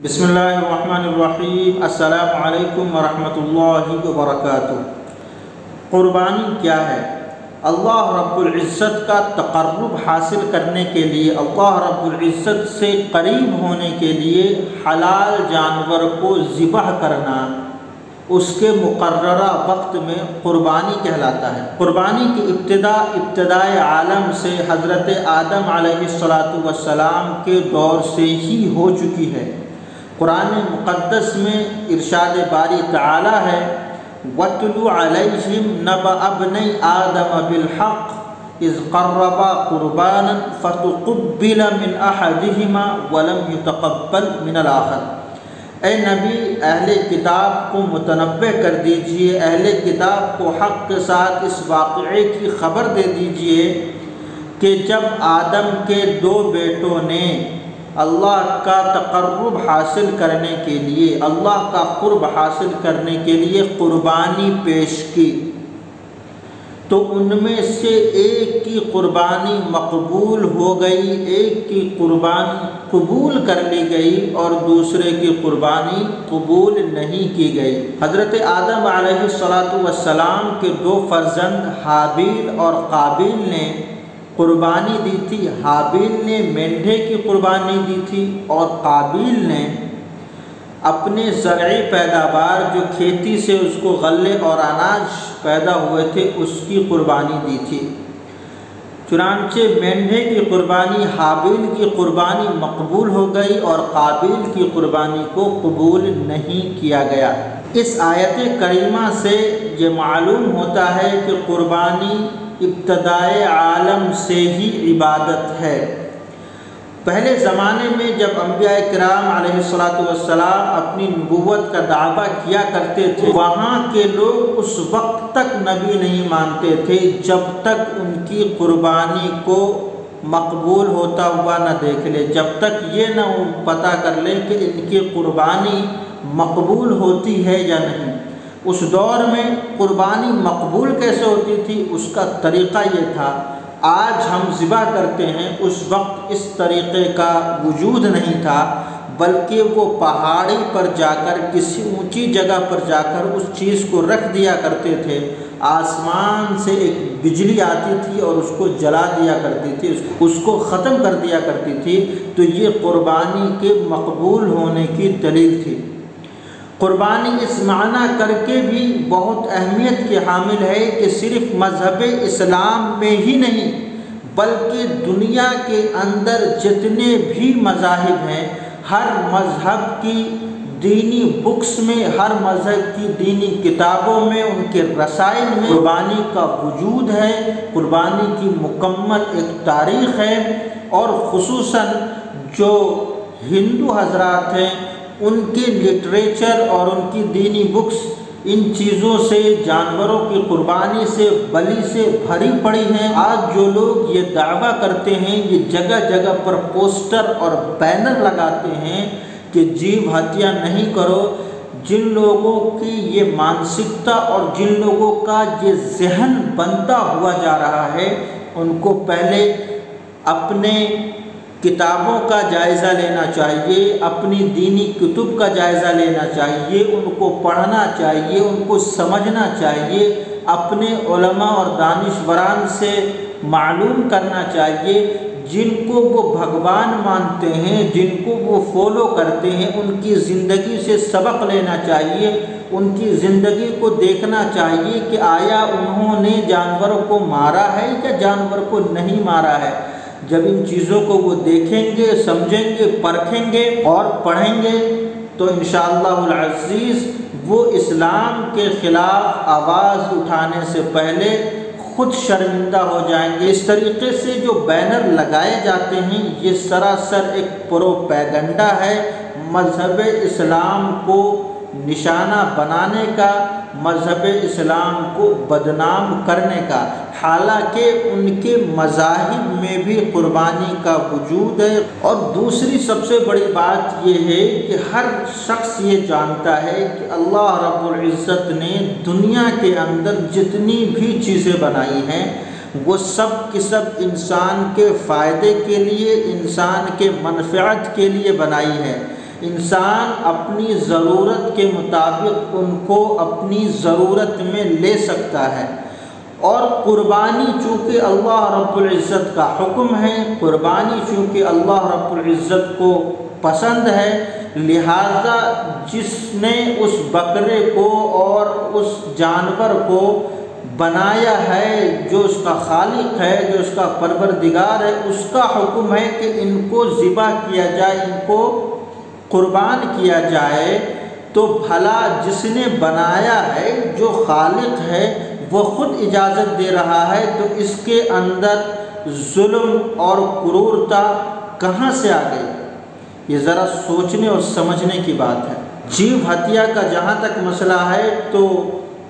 बिसमीम अल्लाम वबरकातुहू। क़ुरबानी क्या है? अल्लाह रब्बुल इज़्ज़त का तक़र्रुब हासिल करने के लिए, अल्लाह रब्बुल इज़्ज़त से करीब होने के लिए हलाल जानवर को ज़िबह करना, उसके मुकर्रा वक्त में क़ुरबानी कहलाता है। क़ुरबानी की इब्तदा, इब्तदाए आलम से हज़रत आदम सलाम के दौर से ही हो चुकी है। कुरान मुक़दस में इरशाद बारी ताला है, वतलु अलैहिम नब अबन आदम बिलहक़ इज़ क़र्रबा क़ुरबान फ़तुक़ुब्बिल मिन अहदिहिमा वलम युतक़ब्बल मिनल आखर। ए नबी, अहले किताब को मुतनबे कर दीजिए, अहले किताब को हक़ के साथ इस वाक़े की ख़बर दे दीजिए कि जब आदम के दो बेटों ने अल्लाह का तकर्रब हासिल करने के लिए, अल्लाह का कुर्ब हासिल करने के लिए क़ुरबानी पेश की। तो उनमें से एक की क़ुरबानी मकबूल हो गई, एक की क़ुरबानी कबूल कर ली गई और दूसरे की क़ुरबानी कबूल नहीं की गई। हज़रत आदम सलाम के दो फर्जंद हाबिल और काबिल ने कुर्बानी दी थी। हाबिल ने मेंढे की कुर्बानी दी थी और काबिल ने अपने ज़रूरी पैदावार, जो खेती से उसको गले और अनाज पैदा हुए थे, उसकी कुर्बानी दी थी। चुनानचे मेंढे की कुर्बानी, हाबिल की कुर्बानी मकबूल हो गई और काबिल की कुर्बानी को कबूल नहीं किया गया। इस आयत करीमा से ये मालूम होता है कि कुर्बानी इब्तदाए आलम से ही इबादत है। पहले ज़माने में जब अम्बिया कराम सलाम अपनी नबूवत का दावा किया करते थे, वहाँ के लोग उस वक्त तक नबी नहीं मानते थे जब तक उनकी कुर्बानी को मकबूल होता हुआ न देख ले। जब तक ये न पता कर ले कि इनकी कुर्बानी मकबूल होती है या नहीं। उस दौर में कुर्बानी मकबूल कैसे होती थी, उसका तरीक़ा ये था, आज हम ज़िबा करते हैं, उस वक्त इस तरीक़े का वजूद नहीं था, बल्कि वो पहाड़ी पर जाकर, किसी ऊँची जगह पर जाकर उस चीज़ को रख दिया करते थे। आसमान से एक बिजली आती थी और उसको जला दिया करती थी, उसको ख़त्म कर दिया करती थी। तो ये क़ुरबानी के मकबूल होने की दलील थी। क़ुरबानी इस माना करके भी बहुत अहमियत के हामिल है कि सिर्फ़ मज़हब इस्लाम में ही नहीं, बल्कि दुनिया के अंदर जितने भी मज़ाहब हैं, हर मज़हब की दीनी बुक्स में, हर मज़हब की दीनी किताबों में, उनके रसायल में कुर्बानी का वजूद है। कुर्बानी की मुकम्मल एक तारीख़ है और खसूस जो हिंदू हजरात हैं उनके लिटरेचर और उनकी दीनी बुक्स इन चीज़ों से, जानवरों की कुर्बानी से, बलि से भरी पड़ी हैं। आज जो लोग ये दावा करते हैं, ये जगह जगह पर पोस्टर और बैनर लगाते हैं कि जीव हत्या नहीं करो, जिन लोगों की ये मानसिकता और जिन लोगों का ये जहन बनता हुआ जा रहा है, उनको पहले अपने किताबों का जायज़ा लेना चाहिए, अपनी दीनी कुतुब का जायज़ा लेना चाहिए, उनको पढ़ना चाहिए, उनको समझना चाहिए, अपने उलमा और दानश्वरान से मालूम करना चाहिए, जिनको वो भगवान मानते हैं, जिनको वो फॉलो करते हैं, उनकी ज़िंदगी से सबक लेना चाहिए, उनकी ज़िंदगी को देखना चाहिए कि आया उन्होंने जानवरों को मारा है या जानवर को नहीं मारा है। जब इन चीज़ों को वो देखेंगे, समझेंगे, परखेंगे और पढ़ेंगे तो इन अज़ीज़ वो इस्लाम के ख़िलाफ़ आवाज़ उठाने से पहले खुद शर्मिंदा हो जाएँगे। इस तरीके से जो बैनर लगाए जाते हैं, ये सरासर एक प्रोपैगंडा है। मज़हब इस्लाम को निशाना बनाने का, मज़हब इस्लाम को बदनाम करने का। हालाँकि उनके मज़ाहिब में भी कुर्बानी का वजूद है। और दूसरी सबसे बड़ी बात यह है कि हर शख्स ये जानता है कि अल्लाह रब्बुल इज़्ज़त ने दुनिया के अंदर जितनी भी चीज़ें बनाई हैं, वो सब की सब इंसान के फ़ायदे के लिए, इंसान के मनफ़ात के लिए बनाई है। इंसान अपनी ज़रूरत के मुताबिक उनको अपनी ज़रूरत में ले सकता है। और कुर्बानी चूँकि अल्लाह रब्ज़त का हुक्म है, कुर्बानी चूँकि अल्लाह रब्ज़त को पसंद है, लिहाजा जिसने उस बकरे को और उस जानवर को बनाया है, जो उसका खालिक है, जो उसका परवरदिगार है, उसका हुक्म है कि इनको ज़िबा किया जाए, इनको कुर्बान किया जाए तो भला जिसने बनाया है, जो खालिक है, वो ख़ुद इजाज़त दे रहा है तो इसके अंदर जुल्म और क्रूरता कहाँ से आ गई? ये ज़रा सोचने और समझने की बात है। जीव हत्या का जहाँ तक मसला है तो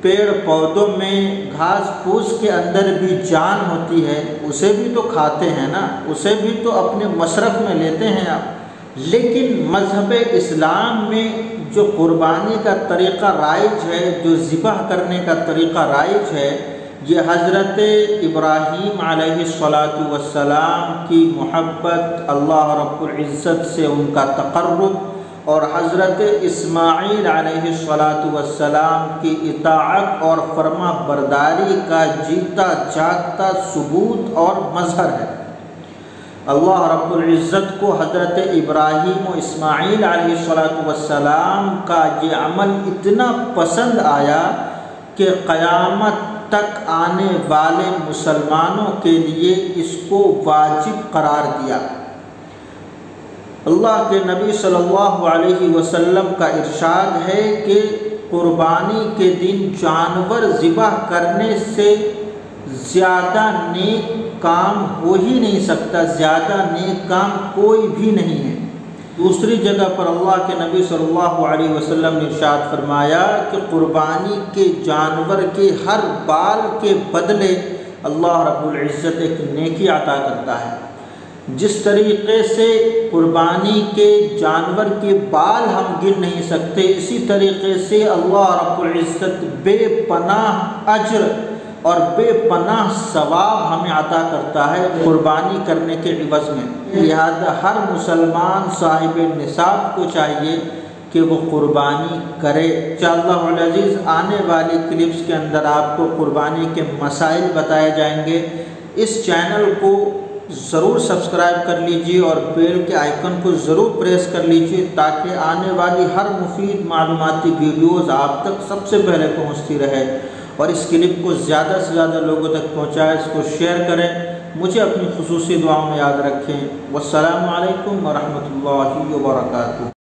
पेड़ पौधों में घास फूस के अंदर भी जान होती है। उसे भी तो खाते हैं ना, उसे भी तो अपने मशरफ़ में लेते हैं आप। लेकिन मज़हब इस्लाम में जो क़ुरबानी का तरीक़ा राइज है, जो ज़िबह करने का तरीक़ा राइज है, ये हज़रत इब्राहीम वसलाम की मोहब्बत अल्लाह रब्ज़त से उनका तकर्रब और हज़रत इस्माईल वसलाम की इताअत और फर्मा बरदारी का जीता जागता सबूत और मज़हर है। अल्लाह रब्ज़त को हज़रत इब्राहीम और इस्माईल सलाम का ये अमल इतना पसंद आया कि क़यामत तक आने वाले मुसलमानों के लिए इसको वाजिब करार दिया। अल्लाह के नबी सल्लल्लाहु अलैहि वसल्लम का इरशाद है कि क़ुरबानी के दिन जानवर ज़िबा करने से ज़्यादा नेक काम हो ही नहीं सकता, ज़्यादा नेक काम कोई भी नहीं है। दूसरी जगह पर अल्लाह के नबी सल्लल्लाहु अलैहि वसल्लम ने इरशाद फरमाया कि क़ुरबानी के जानवर के हर बाल के बदले अल्लाह रब्बुल इज़्ज़त एक नेकी अता करता है। जिस तरीक़े से कुर्बानी के जानवर के बाल हम गिन नहीं सकते, इसी तरीक़े से अल्लाह रब्बुल इज़्ज़त बेपनाह अजर और बेपनाह सवाब हमें अता करता है कुर्बानी करने के इवज़ में। लिहाजा हर मुसलमान साहिब निसाब को चाहिए कि वो कुर्बानी करे। अज़ीज़, आने वाली क्लिप्स के अंदर आपको कुर्बानी के मसाइल बताए जाएँगे। इस चैनल को ज़रूर सब्सक्राइब कर लीजिए और बेल के आइकन को ज़रूर प्रेस कर लीजिए ताकि आने वाली हर मुफीद मालूमती वीडियोज़ आप तक सबसे पहले पहुँचती रहे। और इस क्लिप को ज़्यादा से ज़्यादा लोगों तक पहुँचाएँ, इसको शेयर करें। मुझे अपनी खसूस दुआओं में याद रखें। वालकम वरहमल वर्का